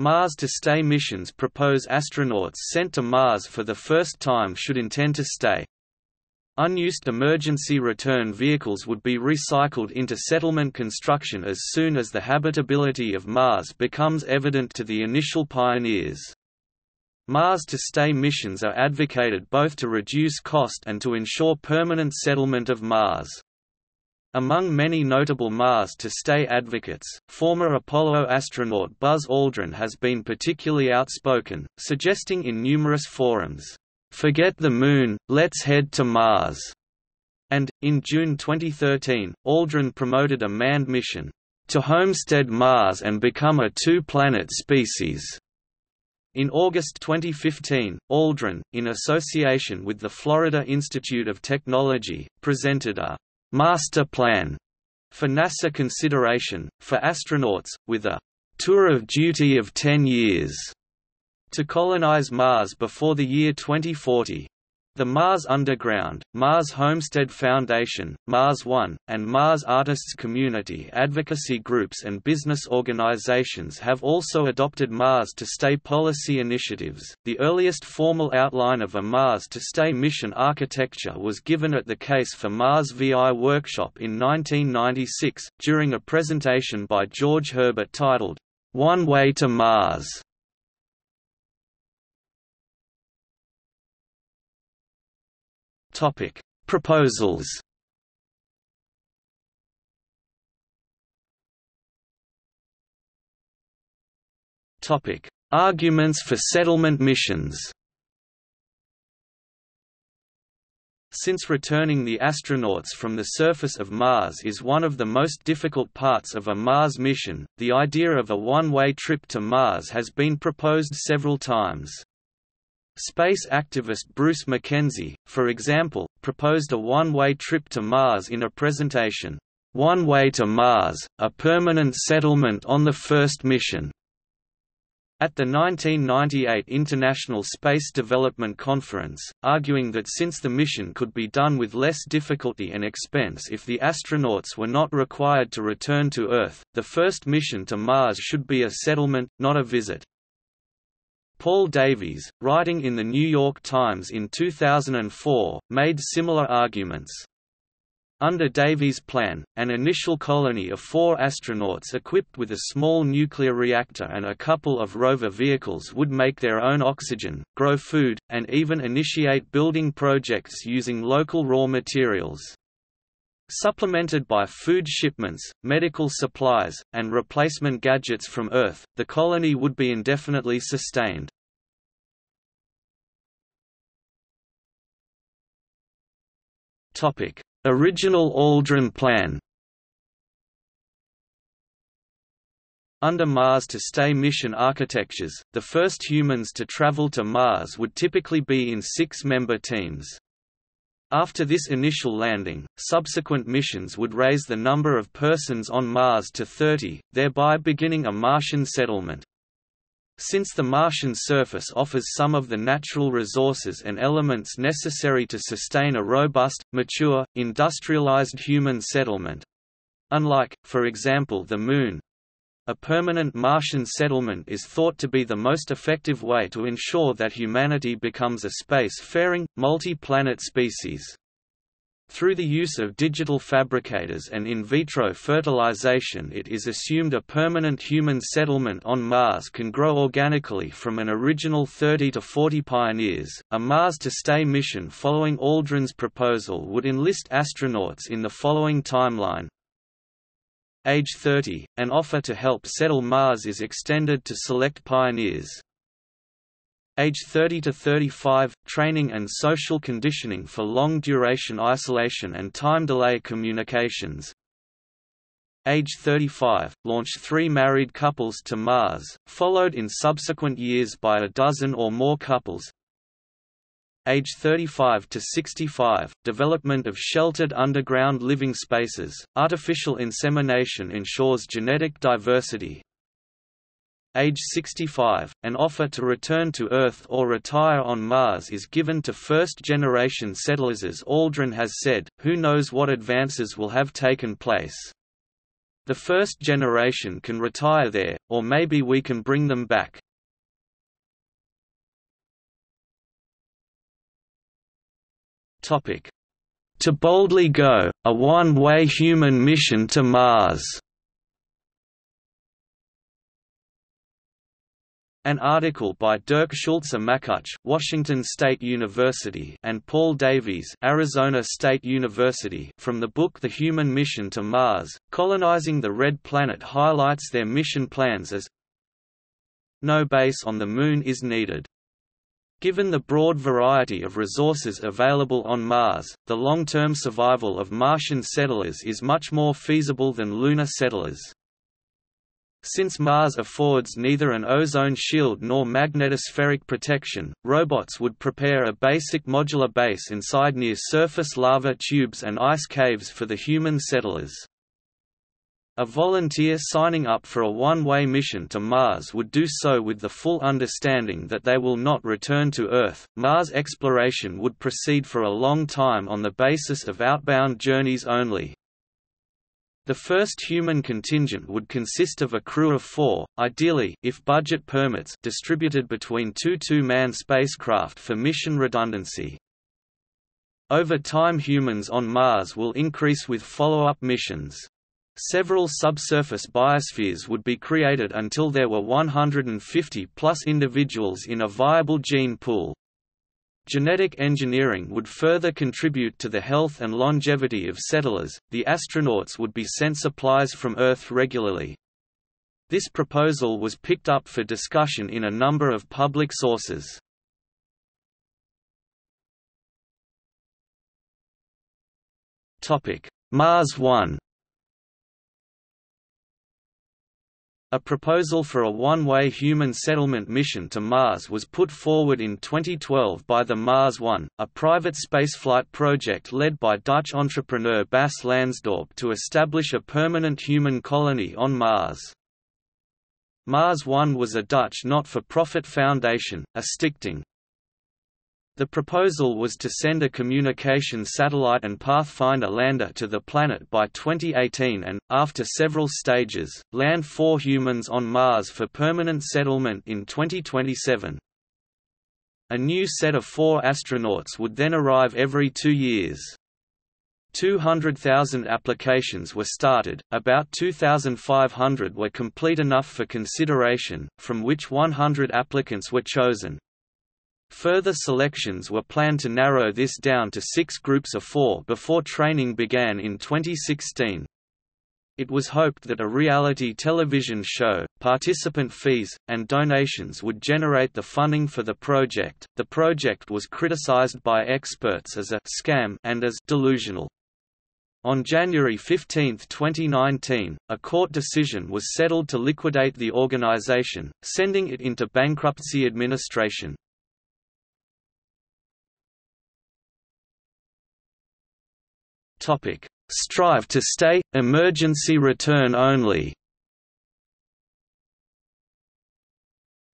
Mars-to-stay missions propose astronauts sent to Mars for the first time should intend to stay. Unused emergency return vehicles would be recycled into settlement construction as soon as the habitability of Mars becomes evident to the initial pioneers. Mars-to-stay missions are advocated both to reduce cost and to ensure permanent settlement of Mars. Among many notable Mars-to-stay advocates, former Apollo astronaut Buzz Aldrin has been particularly outspoken, suggesting in numerous forums, "'Forget the Moon, let's head to Mars'". And, in June 2013, Aldrin promoted a manned mission, "'to homestead Mars and become a two-planet species'". In August 2015, Aldrin, in association with the Florida Institute of Technology, presented a «master plan» for NASA consideration, for astronauts, with a «tour of duty of 10 years» to colonize Mars before the year 2040. The Mars Underground, Mars Homestead Foundation, Mars One, and Mars Artists Community advocacy groups and business organizations have also adopted Mars to Stay policy initiatives. The earliest formal outline of a Mars to Stay mission architecture was given at the Case for Mars VI workshop in 1996, during a presentation by George Herbert titled, One Way to Mars. Topic: Proposals. Topic: Arguments for settlement missions. Since returning the astronauts from the surface of Mars is one of the most difficult parts of a Mars mission, the idea of a one-way trip to Mars has been proposed several times. Space activist Bruce Mackenzie, for example, proposed a one-way trip to Mars in a presentation, One Way to Mars, a permanent settlement on the first mission, at the 1998 International Space Development Conference, arguing that since the mission could be done with less difficulty and expense if the astronauts were not required to return to Earth, the first mission to Mars should be a settlement, not a visit. Paul Davies, writing in The New York Times in 2004, made similar arguments. Under Davies' plan, an initial colony of four astronauts equipped with a small nuclear reactor and a couple of rover vehicles would make their own oxygen, grow food, and even initiate building projects using local raw materials. Supplemented by food shipments, medical supplies, and replacement gadgets from Earth, the colony would be indefinitely sustained. Original Aldrin plan Under Mars-to-stay mission architectures, the first humans to travel to Mars would typically be in six-member teams. After this initial landing, subsequent missions would raise the number of persons on Mars to 30, thereby beginning a Martian settlement. Since the Martian surface offers some of the natural resources and elements necessary to sustain a robust, mature, industrialized human settlement—unlike, for example the Moon, a permanent Martian settlement is thought to be the most effective way to ensure that humanity becomes a space-faring, multi-planet species. Through the use of digital fabricators and in vitro fertilization it is assumed a permanent human settlement on Mars can grow organically from an original 30 to 40 pioneers. A Mars-to-stay mission following Aldrin's proposal would enlist astronauts in the following timeline age 30, an offer to help settle Mars is extended to select pioneers. Age 30 to 35, training and social conditioning for long-duration isolation and time-delay communications. Age 35, launch three married couples to Mars, followed in subsequent years by a dozen or more couples age 35 to 65, development of sheltered underground living spaces, artificial insemination ensures genetic diversity. Age 65, an offer to return to Earth or retire on Mars is given to first-generation settlers as Aldrin has said, who knows what advances will have taken place. The first generation can retire there, or maybe we can bring them back. To boldly go, a one-way human mission to Mars An article by Dirk Schulze-Makuch, Washington State University, and Paul Davies, Arizona State University, from the book The Human Mission to Mars: Colonizing the Red Planet highlights their mission plans as No base on the Moon is needed. Given the broad variety of resources available on Mars, the long-term survival of Martian settlers is much more feasible than lunar settlers. Since Mars affords neither an ozone shield nor magnetospheric protection, robots would prepare a basic modular base inside near-surface lava tubes and ice caves for the human settlers. A volunteer signing up for a one-way mission to Mars would do so with the full understanding that they will not return to Earth. Mars exploration would proceed for a long time on the basis of outbound journeys only, the first human contingent would consist of a crew of four, ideally if budget permits distributed between two two-man spacecraft for mission redundancy. Over time humans on Mars will increase with follow-up missions. Several subsurface biospheres would be created until there were 150 plus individuals in a viable gene pool. Genetic engineering would further contribute to the health and longevity of settlers. The astronauts would be sent supplies from Earth regularly. This proposal was picked up for discussion in a number of public sources. Topic: Mars One A proposal for a one-way human settlement mission to Mars was put forward in 2012 by the Mars One, a private spaceflight project led by Dutch entrepreneur Bas Lansdorp to establish a permanent human colony on Mars. Mars One was a Dutch not-for-profit foundation, a stichting, the proposal was to send a communication satellite and Pathfinder lander to the planet by 2018 and, after several stages, land four humans on Mars for permanent settlement in 2027. A new set of four astronauts would then arrive every two years. 200,000 applications were started, about 2,500 were complete enough for consideration, from which 100 applicants were chosen. Further selections were planned to narrow this down to six groups of four before training began in 2016. It was hoped that a reality television show, participant fees, and donations would generate the funding for the project. The project was criticized by experts as a scam and as delusional. On January 15, 2019, a court decision was settled to liquidate the organization, sending it into bankruptcy administration. Topic: Strive to stay emergency return only.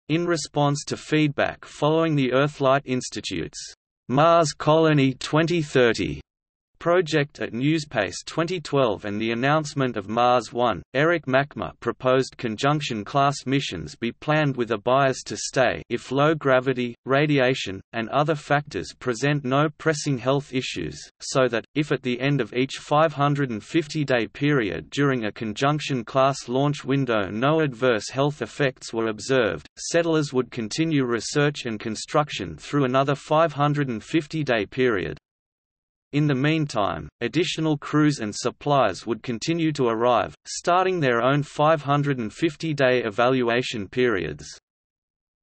In response to feedback following the Earthlight Institute's Mars Colony 2030 project at Newspace 2012 and the announcement of Mars One, Eric McMur proposed conjunction-class missions be planned with a bias to stay if low gravity, radiation, and other factors present no pressing health issues, so that, if at the end of each 550-day period during a conjunction-class launch window no adverse health effects were observed, settlers would continue research and construction through another 550-day period. In the meantime, additional crews and supplies would continue to arrive, starting their own 550-day evaluation periods.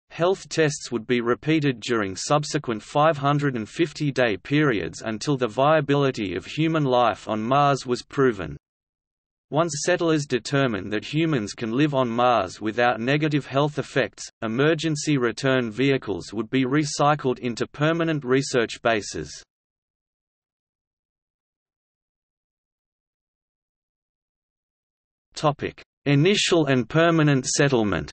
Health tests would be repeated during subsequent 550-day periods until the viability of human life on Mars was proven. Once settlers determine that humans can live on Mars without negative health effects, emergency return vehicles would be recycled into permanent research bases. Topic: Initial and permanent settlement.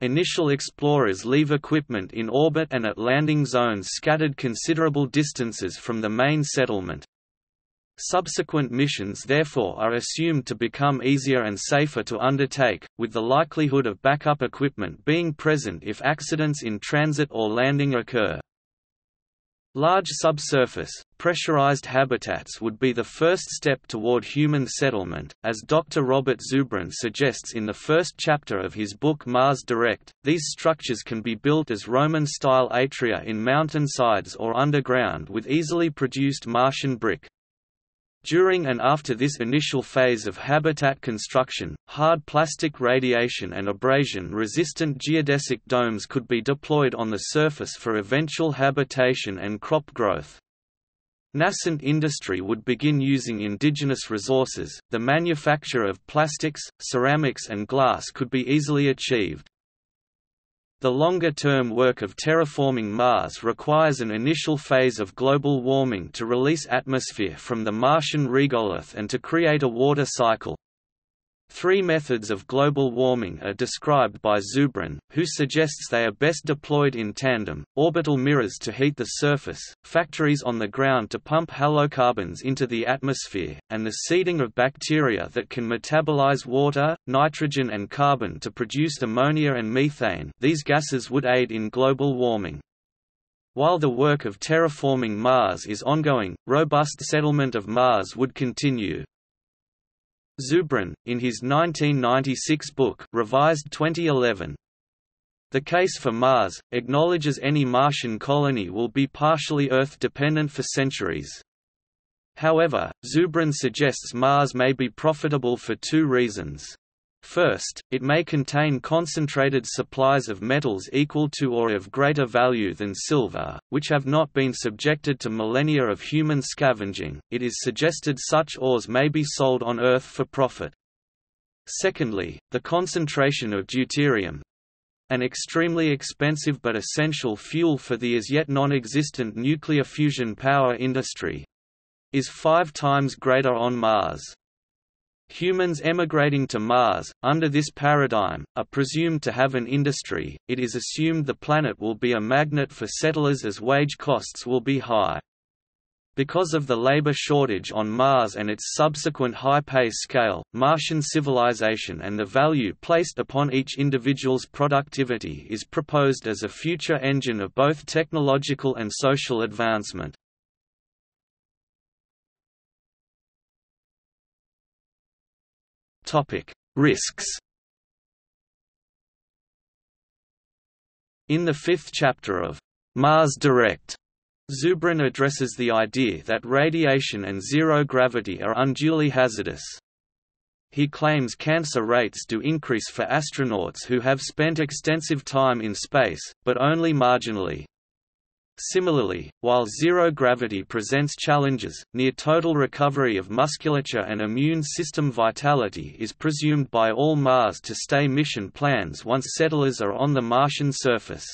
Initial explorers leave equipment in orbit and at landing zones scattered considerable distances from the main settlement. Subsequent missions therefore are assumed to become easier and safer to undertake, with the likelihood of backup equipment being present if accidents in transit or landing occur. Large subsurface, pressurized habitats would be the first step toward human settlement, as Dr. Robert Zubrin suggests in the first chapter of his book Mars Direct. These structures can be built as Roman style atria in mountain sides or underground with easily produced Martian brick. During and after this initial phase of habitat construction, hard plastic radiation and abrasion-resistant geodesic domes could be deployed on the surface for eventual habitation and crop growth. Nascent industry would begin using indigenous resources. The manufacture of plastics, ceramics, and glass could be easily achieved. The longer-term work of terraforming Mars requires an initial phase of global warming to release atmosphere from the Martian regolith and to create a water cycle. Three methods of global warming are described by Zubrin, who suggests they are best deployed in tandem, orbital mirrors to heat the surface, factories on the ground to pump halocarbons into the atmosphere, and the seeding of bacteria that can metabolize water, nitrogen and carbon to produce ammonia and methane these gases would aid in global warming. While the work of terraforming Mars is ongoing, robust settlement of Mars would continue. Zubrin, in his 1996 book revised 2011, The Case for Mars, acknowledges any Martian colony will be partially Earth-dependent for centuries. However, Zubrin suggests Mars may be profitable for two reasons. First, it may contain concentrated supplies of metals equal to or of greater value than silver, which have not been subjected to millennia of human scavenging. It is suggested such ores may be sold on Earth for profit. Secondly, the concentration of deuterium an extremely expensive but essential fuel for the as yet non-existent nuclear fusion power industry is five times greater on Mars. Humans emigrating to Mars, under this paradigm, are presumed to have an industry, it is assumed the planet will be a magnet for settlers as wage costs will be high. Because of the labor shortage on Mars and its subsequent high pay scale, Martian civilization and the value placed upon each individual's productivity is proposed as a future engine of both technological and social advancement. Topic: Risks. In the fifth chapter of Mars Direct, Zubrin addresses the idea that radiation and zero gravity are unduly hazardous. He claims cancer rates do increase for astronauts who have spent extensive time in space, but only marginally. Similarly, while zero gravity presents challenges, near total recovery of musculature and immune system vitality is presumed by all Mars to stay mission plans once settlers are on the Martian surface.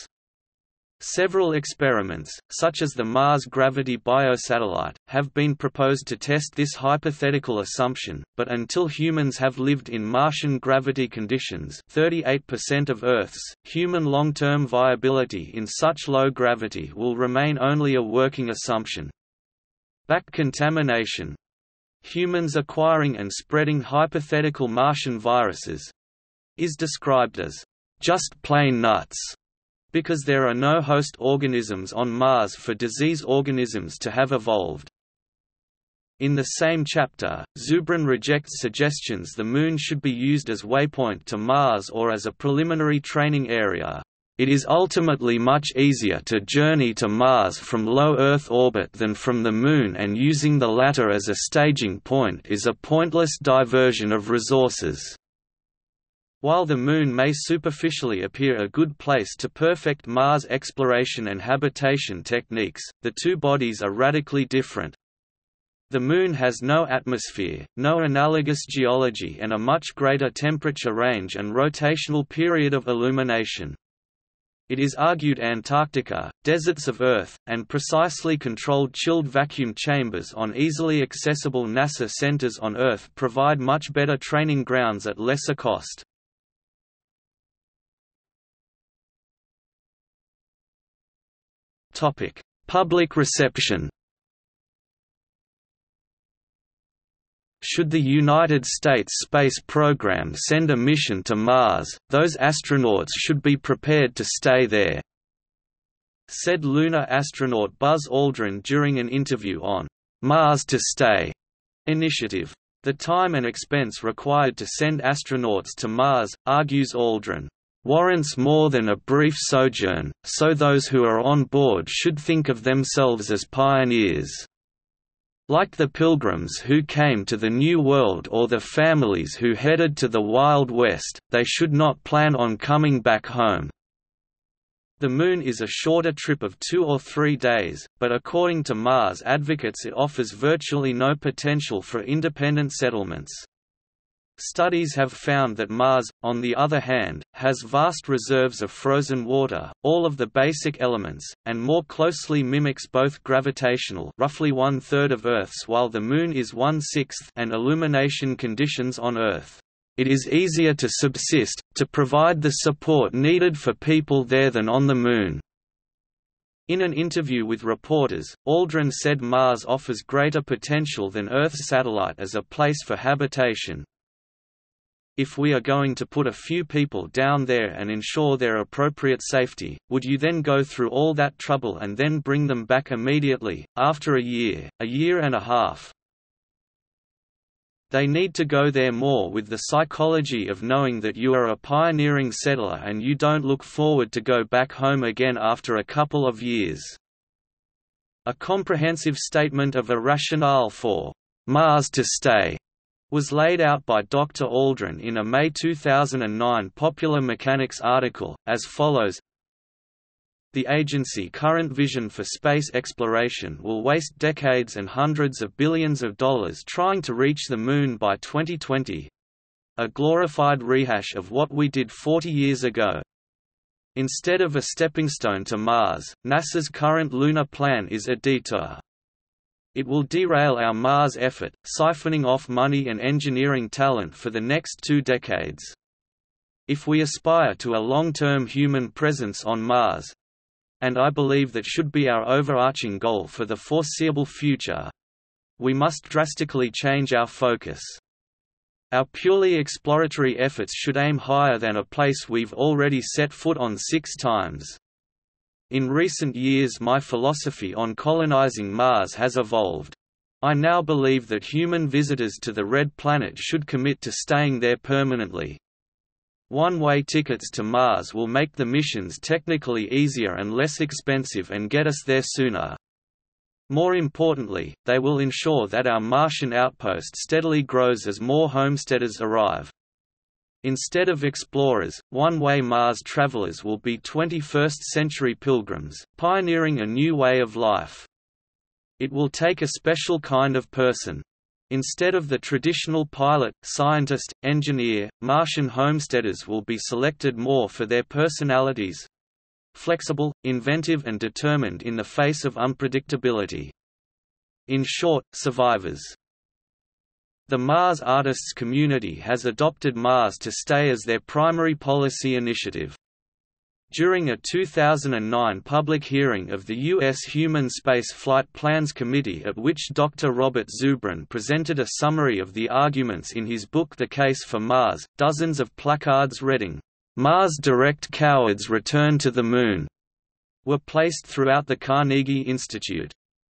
Several experiments, such as the Mars Gravity Biosatellite, have been proposed to test this hypothetical assumption, but until humans have lived in Martian gravity conditions 38% of Earth's, human long-term viability in such low gravity will remain only a working assumption. Back contamination humans acquiring and spreading hypothetical Martian viruses is described as just plain nuts because there are no host organisms on Mars for disease organisms to have evolved. In the same chapter, Zubrin rejects suggestions the Moon should be used as waypoint to Mars or as a preliminary training area. It is ultimately much easier to journey to Mars from low Earth orbit than from the Moon and using the latter as a staging point is a pointless diversion of resources. While the Moon may superficially appear a good place to perfect Mars exploration and habitation techniques, the two bodies are radically different. The Moon has no atmosphere, no analogous geology and a much greater temperature range and rotational period of illumination. It is argued Antarctica, deserts of Earth, and precisely controlled chilled vacuum chambers on easily accessible NASA centers on Earth provide much better training grounds at lesser cost. Topic: Public reception. should the United States space program send a mission to Mars, those astronauts should be prepared to stay there," said lunar astronaut Buzz Aldrin during an interview on Mars to Stay initiative. The time and expense required to send astronauts to Mars, argues Aldrin, warrants more than a brief sojourn, so those who are on board should think of themselves as pioneers. Like the pilgrims who came to the New World or the families who headed to the Wild West, they should not plan on coming back home. The Moon is a shorter trip of two or three days, but according to Mars advocates it offers virtually no potential for independent settlements. Studies have found that Mars, on the other hand, has vast reserves of frozen water, all of the basic elements, and more closely mimics both gravitational roughly one-third of Earth's while the Moon is one-sixth and illumination conditions on Earth. It is easier to subsist, to provide the support needed for people there than on the Moon. In an interview with reporters, Aldrin said Mars offers greater potential than Earth's satellite as a place for habitation, if we are going to put a few people down there and ensure their appropriate safety, would you then go through all that trouble and then bring them back immediately, after a year, a year and a half? They need to go there more with the psychology of knowing that you are a pioneering settler and you don't look forward to go back home again after a couple of years. A comprehensive statement of a rationale for Mars to stay was laid out by Dr. Aldrin in a May 2009 Popular Mechanics article, as follows The agency current vision for space exploration will waste decades and hundreds of billions of dollars trying to reach the Moon by 2020 a glorified rehash of what we did 40 years ago. Instead of a stepping stone to Mars, NASA's current lunar plan is a detour. It will derail our Mars effort, siphoning off money and engineering talent for the next two decades. If we aspire to a long-term human presence on Mars, and I believe that should be our overarching goal for the foreseeable future, we must drastically change our focus. Our purely exploratory efforts should aim higher than a place we've already set foot on six times. In recent years my philosophy on colonizing Mars has evolved. I now believe that human visitors to the Red Planet should commit to staying there permanently. One-way tickets to Mars will make the missions technically easier and less expensive and get us there sooner. More importantly, they will ensure that our Martian outpost steadily grows as more homesteaders arrive. Instead of explorers, one-way Mars travelers will be 21st-century pilgrims, pioneering a new way of life. It will take a special kind of person. Instead of the traditional pilot, scientist, engineer, Martian homesteaders will be selected more for their personalities flexible, inventive and determined in the face of unpredictability. In short, survivors. The Mars artists community has adopted Mars to Stay as their primary policy initiative. During a 2009 public hearing of the U.S. Human Space Flight Plans Committee at which Dr. Robert Zubrin presented a summary of the arguments in his book The Case for Mars, dozens of placards reading, "'Mars Direct Cowards Return to the Moon' were placed throughout the Carnegie Institute.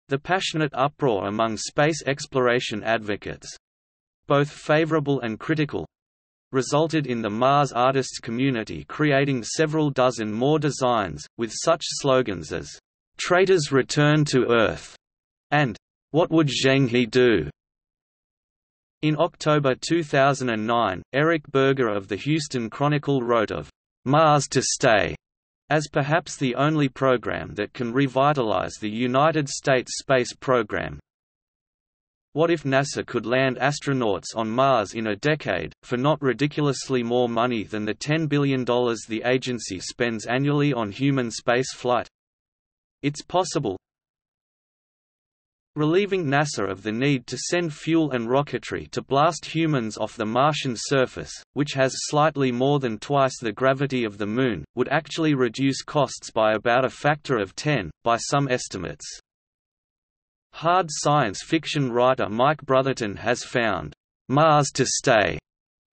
The passionate uproar among space exploration advocates, both favorable and critical, resulted in the Mars artists community creating several dozen more designs, with such slogans as, "'Traitors return to Earth' and "'What would Zheng He do?' In October 2009, Eric Berger of the Houston Chronicle wrote of "'Mars to Stay' as perhaps the only program that can revitalize the United States space program, what if NASA could land astronauts on Mars in a decade, for not ridiculously more money than the $10 billion the agency spends annually on human spaceflight? It's possible. Relieving NASA of the need to send fuel and rocketry to blast humans off the Martian surface, which has slightly more than twice the gravity of the Moon, would actually reduce costs by about a factor of 10, by some estimates. Hard science fiction writer Mike Brotherton has found Mars to stay,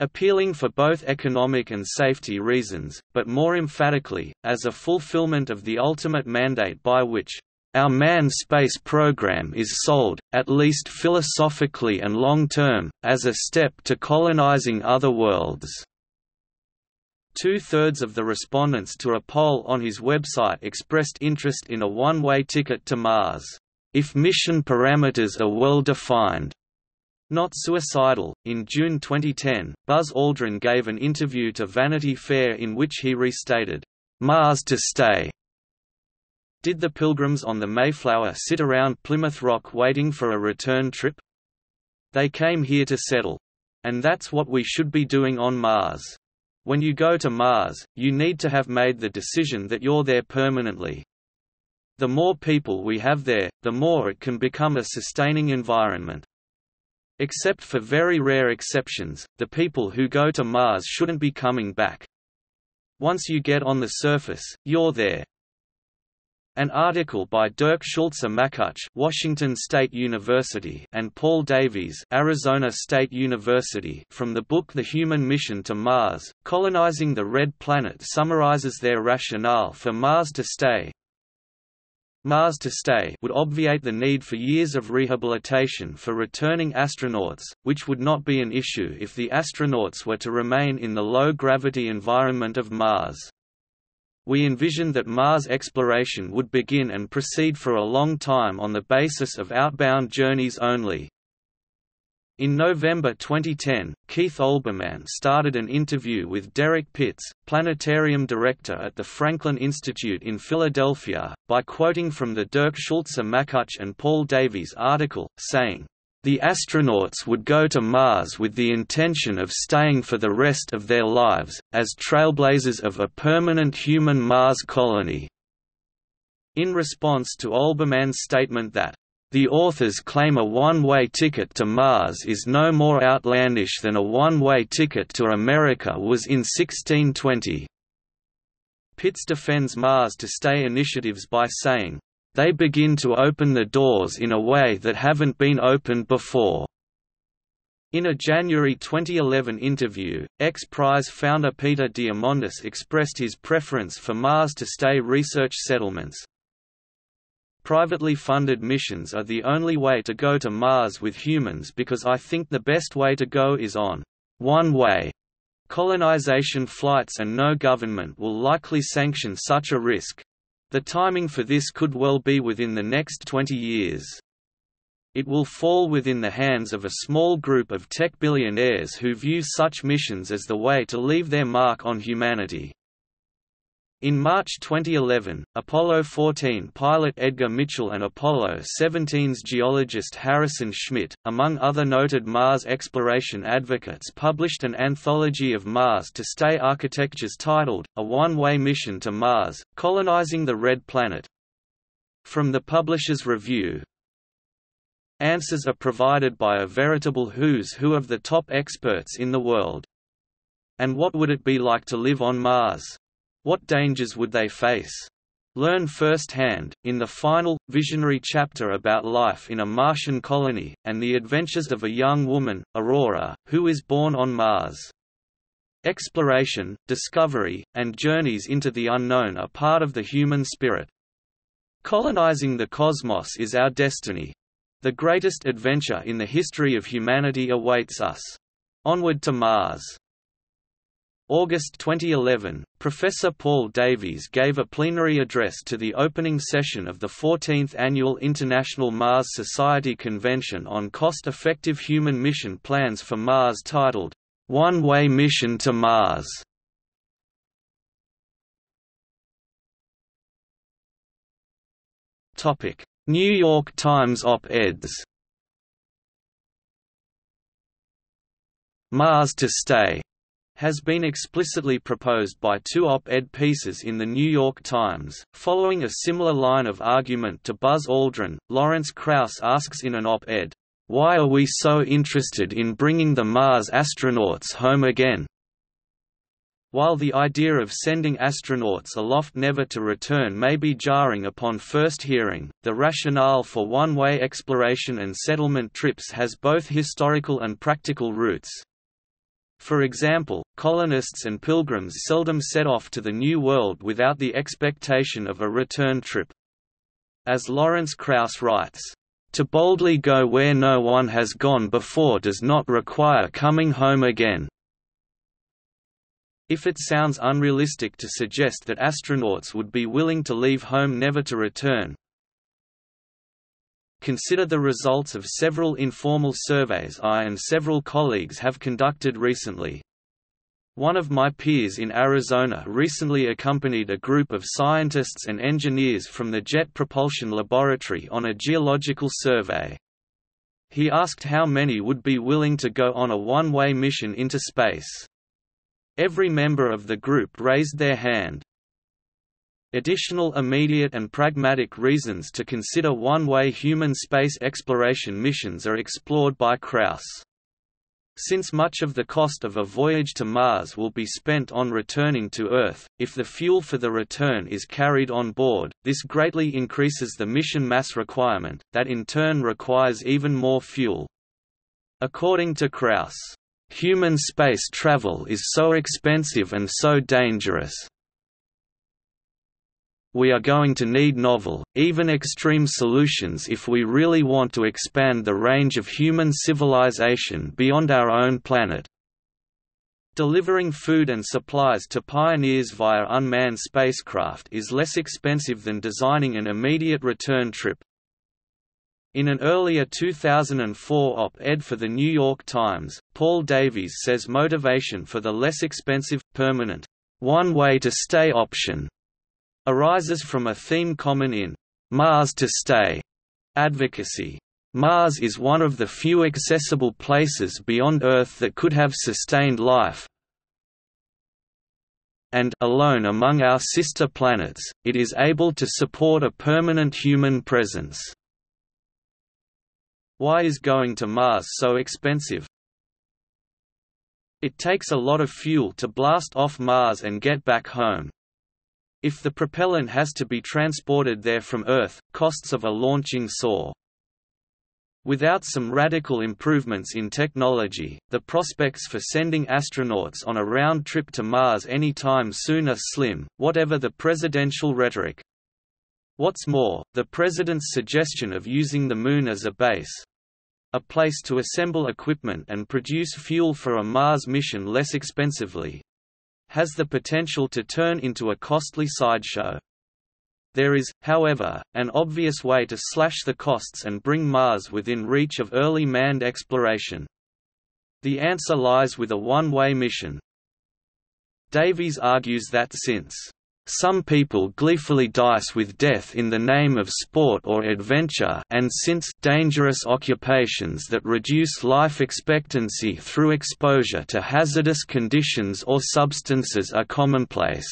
appealing for both economic and safety reasons, but more emphatically, as a fulfillment of the ultimate mandate by which our manned space program is sold, at least philosophically and long-term, as a step to colonizing other worlds. Two-thirds of the respondents to a poll on his website expressed interest in a one-way ticket to Mars, if mission parameters are well defined. Not suicidal. In June 2010, Buzz Aldrin gave an interview to Vanity Fair in which he restated, Mars to stay. Did the pilgrims on the Mayflower sit around Plymouth Rock waiting for a return trip? They came here to settle. And that's what we should be doing on Mars. When you go to Mars, you need to have made the decision that you're there permanently. The more people we have there, the more it can become a sustaining environment. Except for very rare exceptions, the people who go to Mars shouldn't be coming back. Once you get on the surface, you're there. An article by Dirk Schulze-Makuch, Washington State University, and Paul Davies, Arizona State University, from the book The Human Mission to Mars: Colonizing the Red Planet summarizes their rationale for Mars to stay. Mars to stay would obviate the need for years of rehabilitation for returning astronauts, which would not be an issue if the astronauts were to remain in the low-gravity environment of Mars. We envisioned that Mars exploration would begin and proceed for a long time on the basis of outbound journeys only. In November 2010, Keith Olbermann started an interview with Derrick Pitts, planetarium director at the Franklin Institute in Philadelphia, by quoting from the Dirk Schulze-Makuch and Paul Davies article, saying, the astronauts would go to Mars with the intention of staying for the rest of their lives, as trailblazers of a permanent human Mars colony. In response to Olbermann's statement that, the authors claim a one-way ticket to Mars is no more outlandish than a one-way ticket to America was in 1620. Pitts defends Mars to Stay initiatives by saying, they begin to open the doors in a way that haven't been opened before. In a January 2011 interview, X Prize founder Peter Diamandis expressed his preference for Mars to stay research settlements. Privately funded missions are the only way to go to Mars with humans because I think the best way to go is on one-way colonization flights and no government will likely sanction such a risk. The timing for this could well be within the next 20 years. It will fall within the hands of a small group of tech billionaires who view such missions as the way to leave their mark on humanity. In March 2011, Apollo 14 pilot Edgar Mitchell and Apollo 17's geologist Harrison Schmitt, among other noted Mars exploration advocates published an anthology of Mars to stay architectures titled, A One-Way Mission to Mars, Colonizing the Red Planet. From the publisher's review, Answers are provided by a veritable who's who of the top experts in the world. And what would it be like to live on Mars? What dangers would they face? Learn firsthand, in the final, visionary chapter about life in a Martian colony, and the adventures of a young woman, Aurora, who is born on Mars. Exploration, discovery, and journeys into the unknown are part of the human spirit. Colonizing the cosmos is our destiny. The greatest adventure in the history of humanity awaits us. Onward to Mars. August 2011, Professor Paul Davies gave a plenary address to the opening session of the 14th Annual International Mars Society Convention on Cost-Effective Human Mission Plans for Mars titled, One-Way Mission to Mars. New York Times op-eds. Mars to Stay has been explicitly proposed by two op-ed pieces in The New York Times. Following a similar line of argument to Buzz Aldrin, Lawrence Krauss asks in an op-ed, "Why are we so interested in bringing the Mars astronauts home again?" While the idea of sending astronauts aloft never to return may be jarring upon first hearing, the rationale for one-way exploration and settlement trips has both historical and practical roots. For example, colonists and pilgrims seldom set off to the New World without the expectation of a return trip. As Lawrence Krauss writes, "...to boldly go where no one has gone before does not require coming home again." If it sounds unrealistic to suggest that astronauts would be willing to leave home never to return, consider the results of several informal surveys I and several colleagues have conducted recently. One of my peers in Arizona recently accompanied a group of scientists and engineers from the Jet Propulsion Laboratory on a geological survey. He asked how many would be willing to go on a one-way mission into space. Every member of the group raised their hand. Additional immediate and pragmatic reasons to consider one-way human space exploration missions are explored by Krauss. Since much of the cost of a voyage to Mars will be spent on returning to Earth, if the fuel for the return is carried on board, this greatly increases the mission mass requirement, that in turn requires even more fuel. According to Krauss, Human space travel is so expensive and so dangerous. We are going to need novel, even extreme solutions if we really want to expand the range of human civilization beyond our own planet. Delivering food and supplies to pioneers via unmanned spacecraft is less expensive than designing an immediate return trip, in an earlier 2004 op-ed for The New York Times, Paul Davies says motivation for the less expensive, permanent, one-way-to-stay option arises from a theme common in Mars to Stay advocacy. Mars is one of the few accessible places beyond Earth that could have sustained life, and alone among our sister planets, it is able to support a permanent human presence. Why is going to Mars so expensive? It takes a lot of fuel to blast off Mars and get back home. If the propellant has to be transported there from Earth, costs of a launching soar. Without some radical improvements in technology, the prospects for sending astronauts on a round trip to Mars any time soon are slim, whatever the presidential rhetoric. What's more, the president's suggestion of using the Moon as a base, a place to assemble equipment and produce fuel for a Mars mission less expensively, has the potential to turn into a costly sideshow. There is, however, an obvious way to slash the costs and bring Mars within reach of early manned exploration. The answer lies with a one-way mission. Davies argues that since some people gleefully dice with death in the name of sport or adventure and since dangerous occupations that reduce life expectancy through exposure to hazardous conditions or substances are commonplace.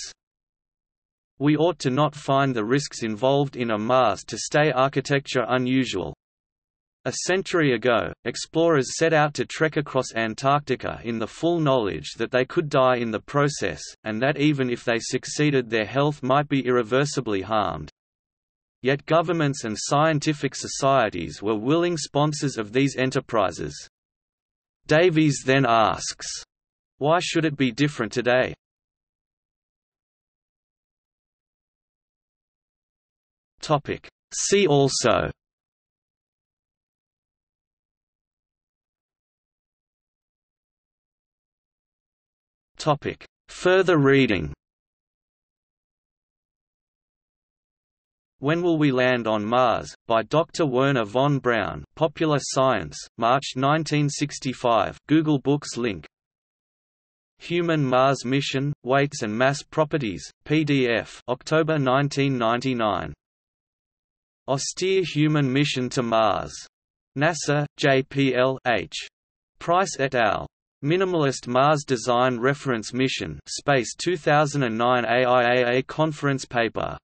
We ought to not find the risks involved in a Mars-to-stay architecture unusual, a century ago, explorers set out to trek across Antarctica in the full knowledge that they could die in the process, and that even if they succeeded their health might be irreversibly harmed. Yet governments and scientific societies were willing sponsors of these enterprises. Davies then asks, why should it be different today? See also Topic. Further reading When Will We Land on Mars? by Dr. Wernher von Braun Popular Science, March 1965 Google Books link Human Mars Mission, Weights and Mass Properties, PDF October 1999 Austere Human Mission to Mars. NASA, JPL H. Price et al. Minimalist Mars Design Reference Mission Space 2009 AIAA Conference Paper